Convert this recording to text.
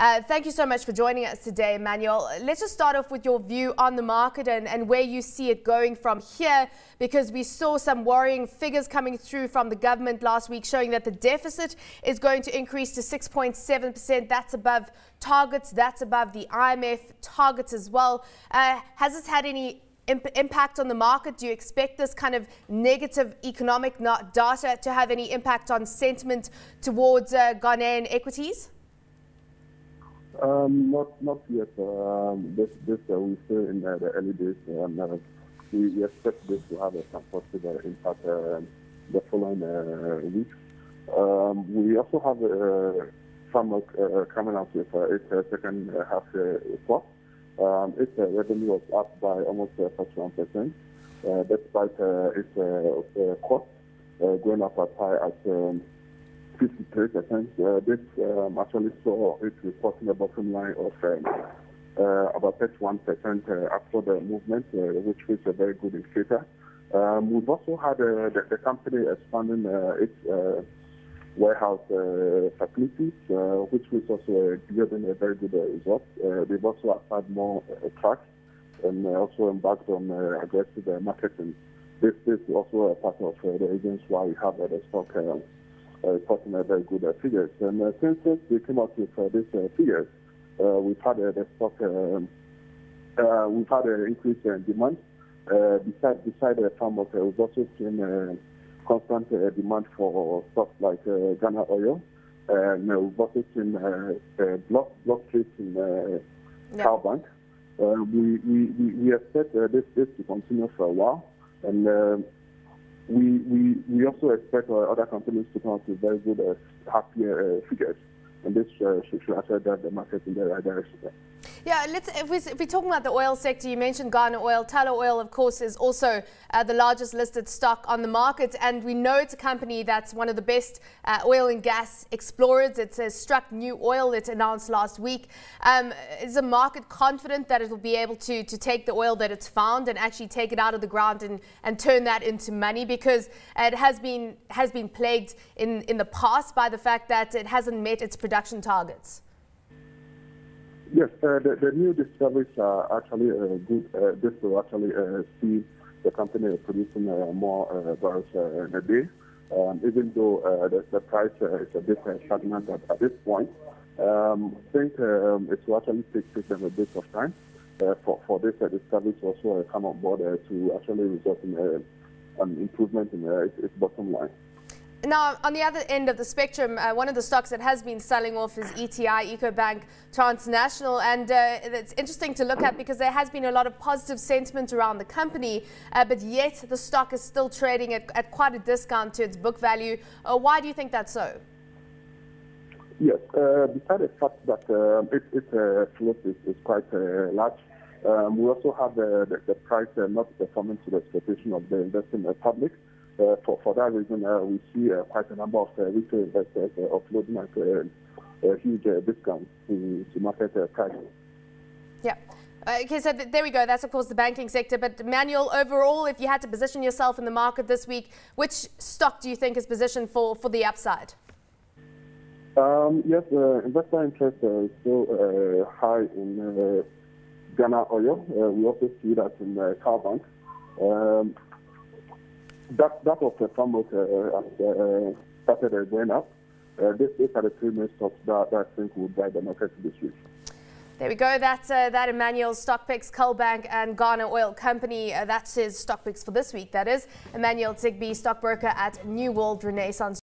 Uh, thank you so much for joining us today, Emmanuel. Let's just start off with your view on the market and, and where you see it going from here, because we saw some worrying figures coming through from the government last week showing that the deficit is going to increase to 6.7%. That's above targets, that's above the IMF targets as well. Uh, has this had any impact on the market? Do you expect this kind of negative economic data to have any impact on sentiment towards uh, Ghanaian equities? Um, not not yet. Um, this this uh, we still in uh, the early days. Um, uh, we, we, expect this to have a positive impact uh, the following uh, weeks. Um, we also have uh, some coming out with its second half report. Um, its revenue was up by almost 41 percent, despite its cost going up as high as um, 53%. Uh, this um, actually saw it reporting a bottom line of um, uh, about 31% uh, after the movement, uh, which was a very good indicator. Um, we've also had uh, the, the, company expanding its warehouse facilities, which was also yielding a very good result. they've also acquired more trucks and also embarked on aggressive marketing. This, this is also a part of the reasons why we have the stock uh, Uh, reporting a very good uh, figures. And uh, since we came out with uh, these uh, figures, we've had the stock, um, we've had an increase in demand. beside, beside the farm worker, we've also seen constant demand for stocks like Ghana oil. And we've also seen block, block trades in yeah. Bank. Uh, we, we, we expect uh, this, this to continue for a while. And uh, we, we, we also expect other companies to come up with very good, uh, happier uh, figures. And this uh, should, should drive the market in the right direction. Yeah, let's, if, we, if we're talking about the oil sector, you mentioned Ghana Oil. Tullow Oil, of course, is also uh, the largest listed stock on the market. And we know it's a company that's one of the best uh, oil and gas explorers. It has struck new oil, it announced last week. Um, is the market confident that it will be able to, to take the oil that it's found and actually take it out of the ground and, and turn that into money? Because it has been, has been plagued in, in the past by the fact that it hasn't met its production targets. Yes, uh, the, the, new discoveries are actually uh, good. Uh, this will actually uh, see the company producing uh, more uh, barrels in a day. Um, even though the, the, price is a bit stagnant at, at, this point, um, I think um, it will actually take, them a bit of time for, for this discovery to also come on board to actually result in an improvement in its, its bottom line. Now, on the other end of the spectrum, uh, one of the stocks that has been selling off is ETI, EcoBank Transnational. And uh, it's interesting to look at because there has been a lot of positive sentiment around the company, uh, but yet the stock is still trading at, at quite a discount to its book value. Uh, why do you think that's so? Yes, uh, besides the fact that um, its uh, float is, is quite large, um, we also have the, the price not performing to the expectation of the investing public. Uh, for, for that reason, uh, we see uh, quite a number of retail investors offloading at a huge discount to, to market prices. Yeah. Okay, so th there we go. That's, of course, the banking sector. But, Manuel, overall, if you had to position yourself in the market this week, which stock do you think is positioned for, for the upside? Um, yes, uh, investor interest uh, is still uh, high in Ghana oil. we also see that in uh, Bank. Um, that that was the uh, uh, started going up. Uh, this, these are the three main stocks that, that I think will drive the market this week. There we go. That's uh, that Emmanuel stock picks, Bank and Ghana Oil Company. Uh, that's his stock picks for this week. That is Emmanuel Tsigbey, stockbroker at New World Renaissance.